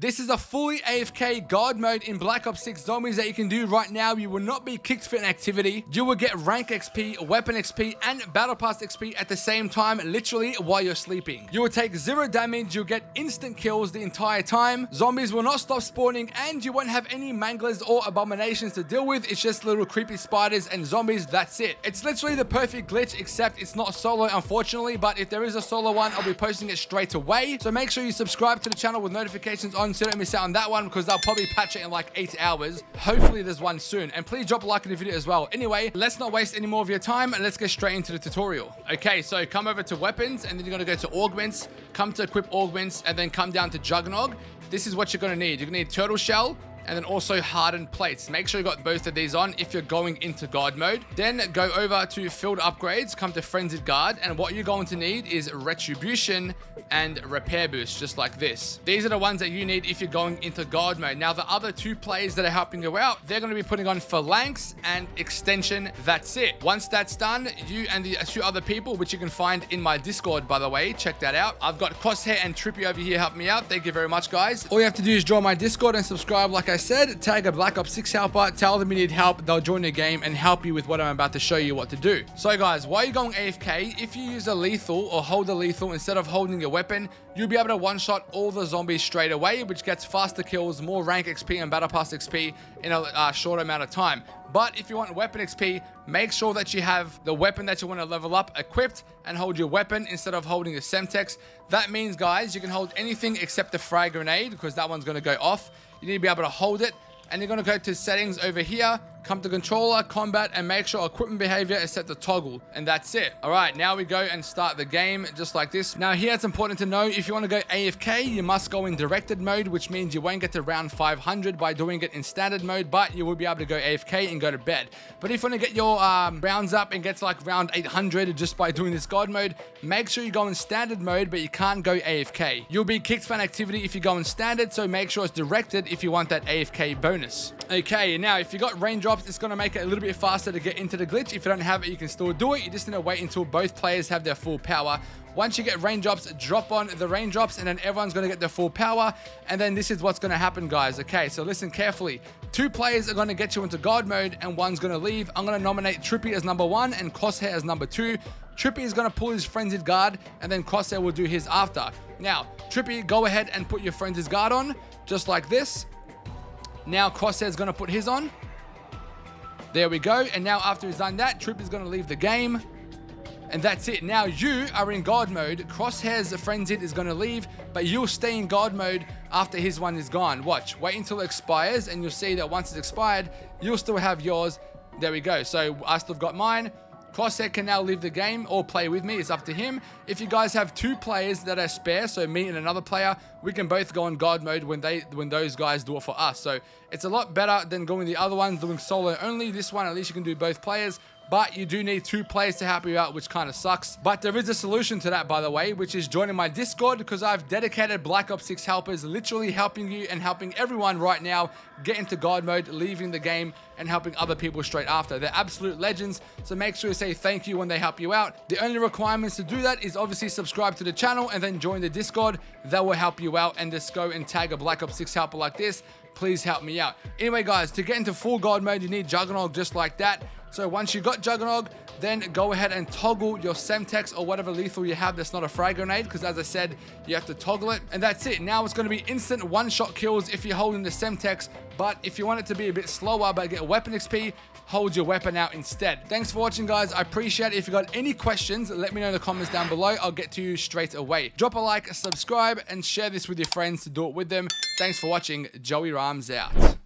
This is a fully AFK God mode in Black Ops 6 Zombies that you can do right now. You will not be kicked for an activity. You will get rank XP, weapon XP, and battle pass XP at the same time, literally while you're sleeping. You will take zero damage, you'll get instant kills the entire time. Zombies will not stop spawning, and you won't have any manglers or abominations to deal with. It's just little creepy spiders and zombies, that's it. It's literally the perfect glitch, except it's not solo, unfortunately, but if there is a solo one, I'll be posting it straight away. So make sure you subscribe to the channel with notifications on so don't miss out on that one because they'll probably patch it in like eight hours. Hopefully there's one soon. And please drop a like in the video as well. Anyway, let's not waste any more of your time and let's get straight into the tutorial. Okay, so come over to weapons and then you're going to go to augments, come to equip augments and then come down to Juggernog. This is what you're going to need. You're going to need turtle shell, and then also hardened plates. Make sure you got both of these on if you're going into God mode. Then go over to field upgrades, come to frenzied guard, and what you're going to need is retribution and repair boost, just like this. These are the ones that you need if you're going into God mode. Now, the other two players that are helping you out, they're going to be putting on phalanx and extension. That's it. Once that's done, you and the two other people, which you can find in my Discord, by the way, check that out. I've got Crosshair and Trippy over here helping me out. Thank you very much, guys. All you have to do is join my Discord and subscribe like I said. Tag a Black Ops 6 helper, tell them you need help. They'll join the game and help you with what I'm about to show you what to do. So, guys, while you're going AFK, if you use a lethal or hold a lethal instead of holding your weapon, you'll be able to one-shot all the zombies straight away, which gets faster kills, more rank XP and battle pass XP in a uh, short amount of time. But if you want weapon XP, make sure that you have the weapon that you want to level up equipped and hold your weapon instead of holding a Semtex. That means, guys, you can hold anything except the frag grenade because that one's going to go off. You need to be able to hold it and you're going to go to settings over here come to controller, combat, and make sure equipment behavior is set to toggle. And that's it. All right, now we go and start the game just like this. Now here it's important to know if you want to go AFK, you must go in directed mode, which means you won't get to round 500 by doing it in standard mode, but you will be able to go AFK and go to bed. But if you want to get your um, rounds up and get to like round 800 just by doing this God mode, make sure you go in standard mode, but you can't go AFK. You'll be kicked for an activity if you go in standard, so make sure it's directed if you want that AFK bonus. Okay, now if you got Reign Drops drops, it's going to make it a little bit faster to get into the glitch. If you don't have it, you can still do it. You're just need to wait until both players have their full power. Once you get Reign Drops, drop on the Reign Drops, and then everyone's going to get their full power. And then this is what's going to happen, guys. Okay, so listen carefully. Two players are going to get you into God mode, and one's going to leave. I'm going to nominate Trippy as number one and Crosshair as number two. Trippy is going to pull his frenzied guard, and then Crosshair will do his after. Now, Trippy, go ahead and put your frenzied guard on, just like this. Now, Crosshair is going to put his on. There we go. And now after he's done that, Troop is going to leave the game. And that's it. Now you are in God mode. Crosshair's frenzied is going to leave, but you'll stay in God mode after his one is gone. Watch. Wait until it expires, and you'll see that once it's expired, you'll still have yours. There we go. So I still got mine. Crosshair can now leave the game or play with me. It's up to him. If you guys have two players that are spare, so me and another player, we can both go on God mode when they when those guys do it for us. So it's a lot better than going the other ones doing solo only. This one, at least you can do both players but you do need two players to help you out, which kind of sucks. But there is a solution to that, by the way, which is joining my Discord because I've dedicated Black Ops 6 helpers literally helping you and helping everyone right now get into God mode, leaving the game and helping other people straight after. They're absolute legends, so make sure to say thank you when they help you out. The only requirements to do that is obviously subscribe to the channel and then join the Discord. That will help you out and just go and tag a Black Ops 6 helper like this please help me out. Anyway, guys, to get into full God mode, you need Juggernog just like that. So once you got Juggernog, then go ahead and toggle your Semtex or whatever lethal you have that's not a frag grenade, because as I said, you have to toggle it. And that's it. Now it's going to be instant one-shot kills if you're holding the Semtex, but if you want it to be a bit slower but get weapon XP, hold your weapon out instead. Thanks for watching, guys. I appreciate it. If you got any questions, let me know in the comments down below. I'll get to you straight away. Drop a like, subscribe, and share this with your friends to do it with them. Thanks for watching. Joeyrahmz out.